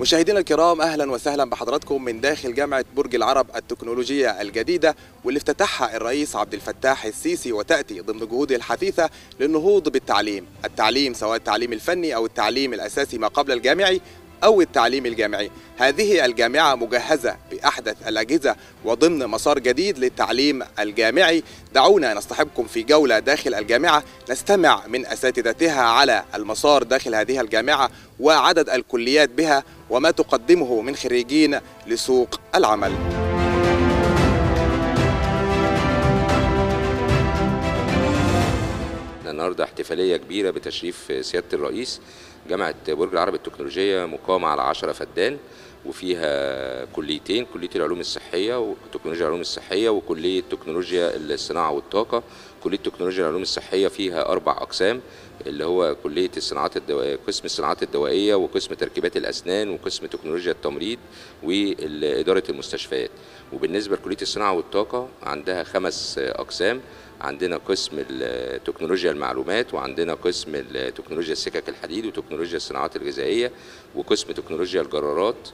مشاهدينا الكرام أهلا وسهلا بحضراتكم من داخل جامعة برج العرب التكنولوجية الجديدة واللي افتتحها الرئيس عبد الفتاح السيسي وتأتي ضمن جهوده الحثيثة للنهوض بالتعليم، التعليم سواء التعليم الفني أو التعليم الأساسي ما قبل الجامعي أو التعليم الجامعي، هذه الجامعة مجهزة بأحدث الأجهزة وضمن مسار جديد للتعليم الجامعي، دعونا نصطحبكم في جولة داخل الجامعة. نستمع من أساتذتها على المسار داخل هذه الجامعة وعدد الكليات بها وما تقدمه من خريجين لسوق العمل. النهارده احتفالية كبيرة بتشريف سيادة الرئيس. جامعة برج العرب التكنولوجية مقامة على 10 فدان وفيها كليتين كلية العلوم الصحية وتكنولوجيا العلوم الصحية وكلية تكنولوجيا الصناعة والطاقة. كلية تكنولوجيا العلوم الصحية فيها أربع أقسام اللي هو كلية الصناعات الدوائيه قسم الصناعات الدوائية وقسم تركيبات الأسنان وقسم تكنولوجيا التمريض وإدارة المستشفيات. وبالنسبة لكلية الصناعة والطاقة عندها خمس أقسام عندنا قسم تكنولوجيا المعلومات وعندنا قسم تكنولوجيا السكك الحديد وتكنولوجيا الصناعات الغذائية وقسم تكنولوجيا الجرارات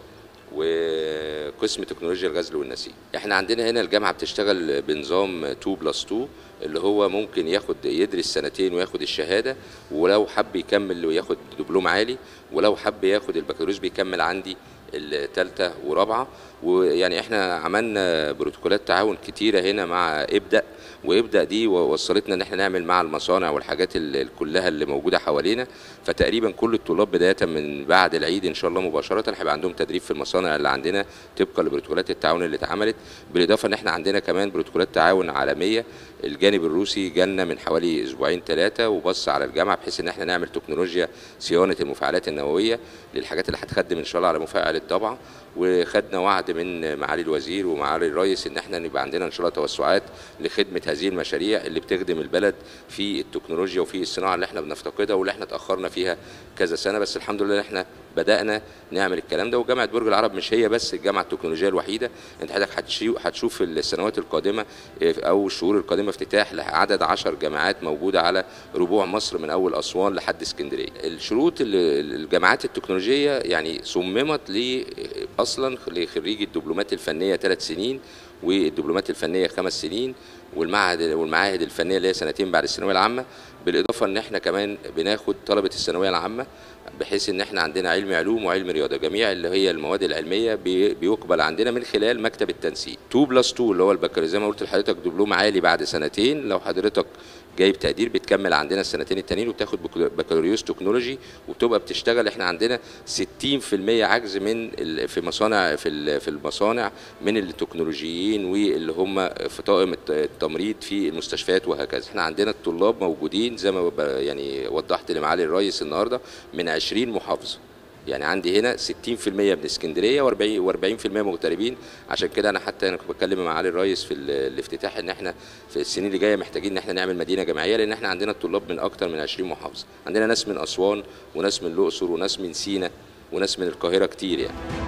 وقسم تكنولوجيا الغزل والنسيج إحنا عندنا هنا الجامعة بتشتغل بنظام 2 بلس 2 اللي هو ممكن ياخد يدرس سنتين وياخد الشهادة ولو حب يكمل وياخد دبلوم عالي ولو حب ياخد البكالوريوس بيكمل عندي. الثالثه ورابعة. ويعني إحنا عملنا بروتوكولات تعاون كتيرة هنا مع إبدأ وإبدأ دي وصلتنا إن إحنا نعمل مع المصانع والحاجات اللي كلها اللي موجودة حوالينا. فتقريبا كل الطلاب بداية من بعد العيد إن شاء الله مباشرة هيبقى عندهم تدريب في المصانع اللي عندنا طبقا لبروتوكولات التعاون اللي اتعملت. بالإضافة إن إحنا عندنا كمان بروتوكولات تعاون عالمية الجانب الروسي جالنا من حوالي أسبوعين ثلاثة وبص على الجامعة بحيث إن إحنا نعمل تكنولوجيا صيانة المفاعلات النووية للحاجات اللي هتخدم إن شاء الله على مفاعل الضبعه وخدنا وعد من معالي الوزير ومعالي الرئيس إن إحنا نبقى عندنا إن شاء الله توسعات لخدمة هذه المشاريع اللي بتخدم البلد في التكنولوجيا وفي الصناعة اللي إحنا بنفتقدها واللي إحنا اتأخرنا فيها كذا سنة بس الحمد لله إحنا بدأنا نعمل الكلام ده. وجامعة برج العرب مش هي بس الجامعة التكنولوجية الوحيدة. أنت حضرتك هتشوف السنوات القادمة أو الشهور القادمة افتتاح لعدد 10 جامعات موجودة على ربوع مصر من أول أسوان لحد اسكندرية. الشروط الجامعات التكنولوجية يعني صممت أصلا لخريج الدبلومات الفنية ثلاث سنين والدبلومات الفنية خمس سنين والمعهد والمعاهد الفنية اللي هي سنتين بعد الثانوية العامة بالإضافة إن إحنا كمان بناخد طلبة الثانوية العامة بحيث إن إحنا عندنا علم علوم وعلم رياضة. جميع اللي هي المواد العلمية بيقبل عندنا من خلال مكتب التنسيق. 2 plus 2 اللي هو البكالوريوس زي ما قلت لحضرتك دبلوم عالي بعد سنتين. لو حضرتك جايب تقدير بتكمل عندنا السنتين التانيين وبتاخد بكالوريوس تكنولوجي وبتبقى بتشتغل. إحنا عندنا 60% عجز من في مصانع في في المصانع من التكنولوجيين واللي هم في طاقم التمريض في المستشفيات وهكذا. إحنا عندنا الطلاب موجودين زي ما يعني وضحت لمعالي الرئيس النهارده من 20 محافظة. يعني عندي هنا 60% من اسكندرية و40 و40% مغتربين. عشان كده أنا حتى أنا كنت بتكلم مع معالي الرئيس في الافتتاح إن إحنا في السنين اللي جاية محتاجين إن إحنا نعمل مدينة جامعيه لأن إحنا عندنا الطلاب من أكتر من 20 محافظة. عندنا ناس من أسوان وناس من الأقصر وناس من سينا وناس من القاهرة كتير يعني.